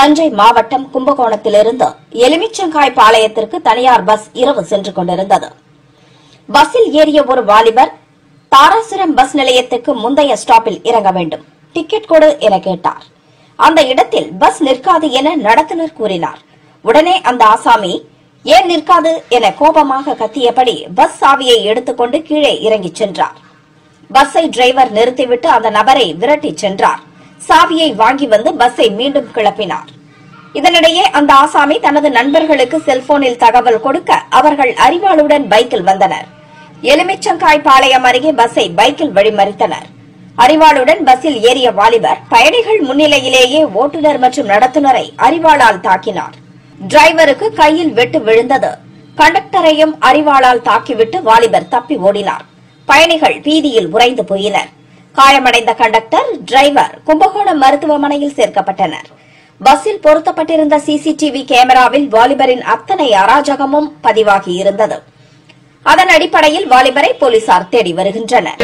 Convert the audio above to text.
தஞ்சை மாவட்டம் கும்பகோணத்திலிருந்து எலுமிச்சங்காய் பாளையத்திற்கு தனியார் பஸ் இரவு சென்று கொண்டிருந்தது. பஸ்ஸில் ஏறிய ஒரு வாலிபர் தாராசுரம் பஸ் நிலையத்துக்கு முந்தைய ஸ்டாப்பில் இறங்க வேண்டும். டிக்கெட் கொடு என கேட்டார். அந்த இடத்தில் பஸ் நிற்காது என நடத்துனர் கூறினார். உடனே அந்த ஆசாமி ஏன் நிற்காது என கோபமாக கத்தியபடி பஸ் சாவியை எடுத்துக்கொண்டு கீழே இறங்கிச் சென்றார். பஸ்ஸை டிரைவர் நிறுத்திவிட்டு அந்த நபரை விரட்டிச் சென்றார். சாவியை வாங்கி வந்து பஸ்ஸை மீண்டும் கிளப்பினார். இதனிடையே அந்த ஆசாமி தனது நண்பர்களுக்கு செல்போனில் தகவல் கொடுக்க அவர்கள் அறிவாளுடன் பைக்கில் வந்தனர். எலுமிச்சங்காய் பாளையம் அருகே பஸ்ஸை பைக்கில் வழிமறித்தனர். அறிவாளுடன் பஸ்ஸில் ஏறிய வாலிபர் பயணிகள் முன்னிலையிலேயே ஓட்டுநர் மற்றும் நடத்துனரை அறிவாளால் தாக்கினார். டிரைவருக்கு கையில் வெட்டு விழுந்தது. கண்டக்டரையும் அறிவாளால் தாக்கிவிட்டு வாலிபர் தப்பி ஓடினார். பயணிகள் பீதியில் உறைந்து போயினர். காயமடைந்த கண்டக்டர் டிரைவர் கும்பகோணம் மருத்துவமனையில் சேர்க்கப்பட்டனர். பஸ்ஸில் பொருத்தப்பட்டிருந்த சிசிடிவி கேமராவில் வாலிபரின் அத்தனை அராஜகமும் பதிவாகியிருந்தது அதன் அடிப்படையில் வாலிபரை போலீசார் தேடி வருகின்றனர்.